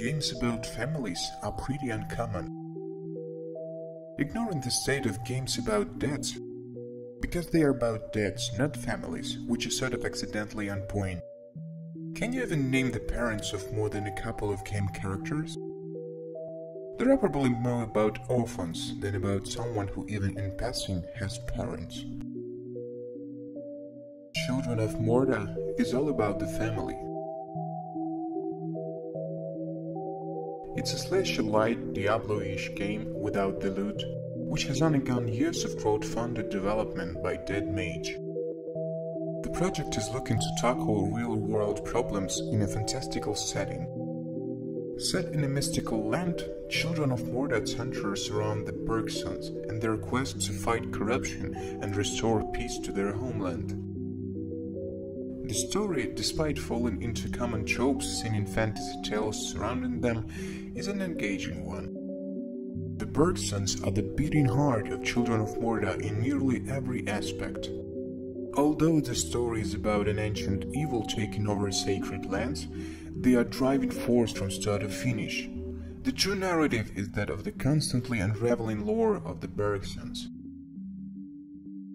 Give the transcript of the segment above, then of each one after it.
games about families are pretty uncommon. Ignoring the state of games about dads, because they are about dads, not families, which is sort of accidentally on point. Can you even name the parents of more than a couple of game characters? There are probably more about orphans than about someone who even in passing has parents. Children of Morta is all about the family. It's a slasher light Diablo-ish game without the loot, which has undergone years of crowd-funded development by Dead Mage. The project is looking to tackle real-world problems in a fantastical setting. Set in a mystical land, children of Morta center around the Bergsons and their quest to fight corruption and restore peace to their homeland. The story, despite falling into common tropes seen in fantasy tales surrounding them, is an engaging one. The Bergsons are the beating heart of Children of Morta in nearly every aspect. Although the story is about an ancient evil taking over sacred lands, they are driving force from start to finish. The true narrative is that of the constantly unraveling lore of the Bergsons.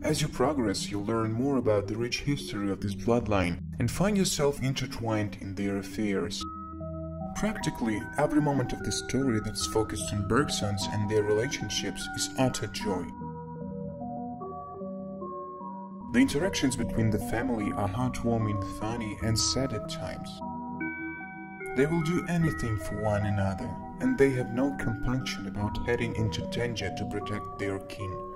As you progress, you'll learn more about the rich history of this bloodline and find yourself intertwined in their affairs. Practically every moment of the story that's focused on Bergsons and their relationships is utter joy. The interactions between the family are heartwarming, funny, and sad at times. They will do anything for one another, and they have no compunction about heading into danger to protect their kin.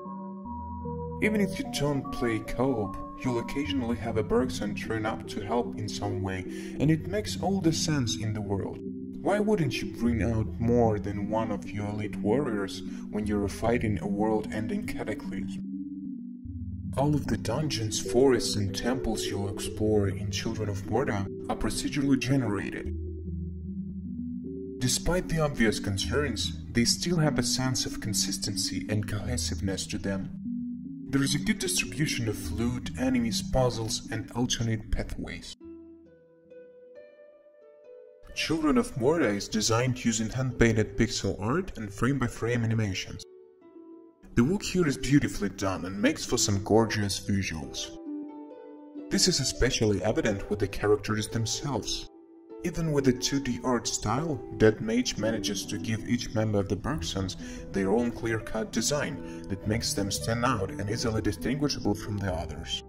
Even if you don't play co-op, you'll occasionally have a Bergson turn up to help in some way, and it makes all the sense in the world. Why wouldn't you bring out more than one of your elite warriors when you're fighting a world-ending cataclysm? All of the dungeons, forests, and temples you'll explore in Children of Morta are procedurally generated. Despite the obvious concerns, they still have a sense of consistency and cohesiveness to them. There is a good distribution of loot, enemies, puzzles, and alternate pathways. Children of Morta is designed using hand-painted pixel art and frame-by-frame -frame animations. The work here is beautifully done and makes for some gorgeous visuals. This is especially evident with the characters themselves. Even with the 2D art style, Dead Mage manages to give each member of the Bergsons their own clear-cut design that makes them stand out and easily distinguishable from the others.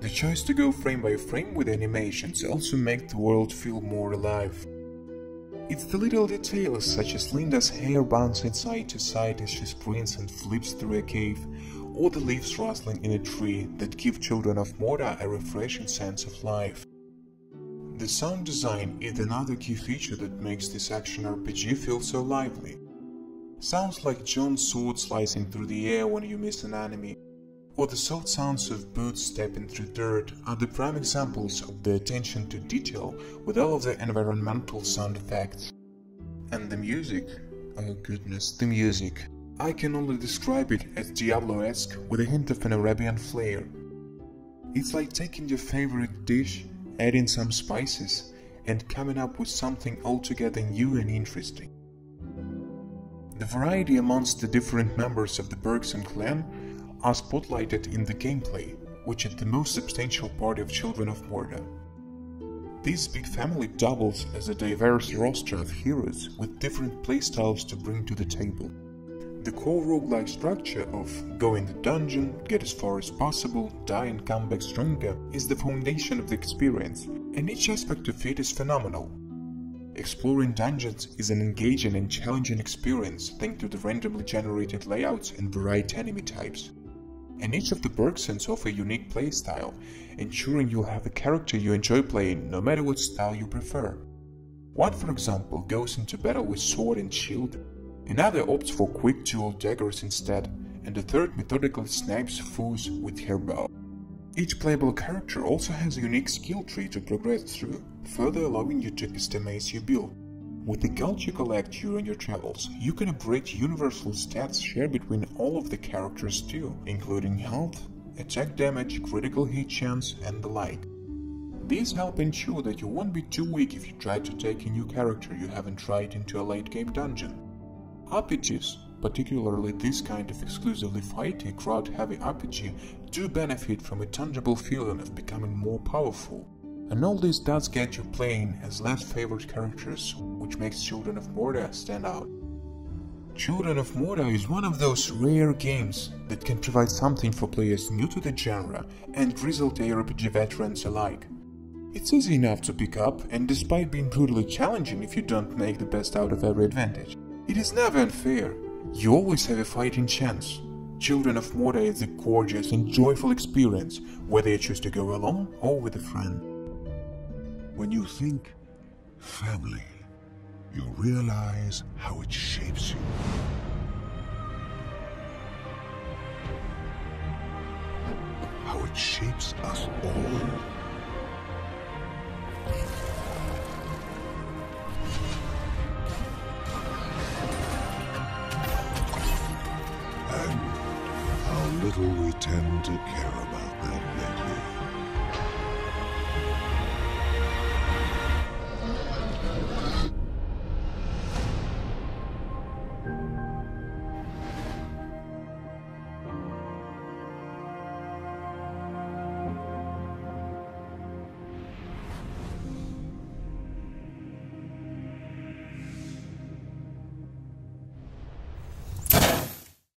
The choice to go frame by frame with animations also make the world feel more alive. It's the little details such as Linda's hair bouncing side to side as she sprints and flips through a cave, or the leaves rustling in a tree that give children of Morta a refreshing sense of life. The sound design is another key feature that makes this action RPG feel so lively. Sounds like John's sword slicing through the air when you miss an enemy, or the soft sounds of boots stepping through dirt are the prime examples of the attention to detail with all of the environmental sound effects. And the music, oh goodness, the music. I can only describe it as Diablo-esque with a hint of an Arabian flair. It's like taking your favorite dish adding some spices, and coming up with something altogether new and interesting. The variety amongst the different members of the Bergson clan are spotlighted in the gameplay, which is the most substantial part of Children of Morta. This big family doubles as a diverse roster of heroes with different playstyles to bring to the table. The core roguelike structure of go in the dungeon, get as far as possible, die and come back stronger is the foundation of the experience, and each aspect of it is phenomenal. Exploring dungeons is an engaging and challenging experience thanks to the randomly generated layouts and varied enemy types. And each of the perks Bergsons offer a unique playstyle, ensuring you'll have a character you enjoy playing no matter what style you prefer. One, for example, goes into battle with sword and shield, Another opts for quick dual daggers instead, and the third methodically snipes foes with her bow. Each playable character also has a unique skill tree to progress through, further allowing you to customize your build. With the gold you collect during your travels, you can upgrade universal stats shared between all of the characters too, including health, attack damage, critical hit chance, and the like. These help ensure that you won't be too weak if you try to take a new character you haven't tried into a late game dungeon. RPGs, particularly this kind of exclusively fighting crowd heavy RPG, do benefit from a tangible feeling of becoming more powerful. And all this does get you playing as less favorite characters, which makes Children of Morta stand out. Children of Morta is one of those rare games that can provide something for players new to the genre and grizzled ARPG veterans alike. It's easy enough to pick up, and despite being brutally challenging if you don't make the best out of every advantage, it is never unfair. You always have a fighting chance. Children of Morta is a gorgeous and joyful experience, whether you choose to go alone or with a friend. When you think family, you realize how it shapes you. How it shapes us all. And how little we tend to care.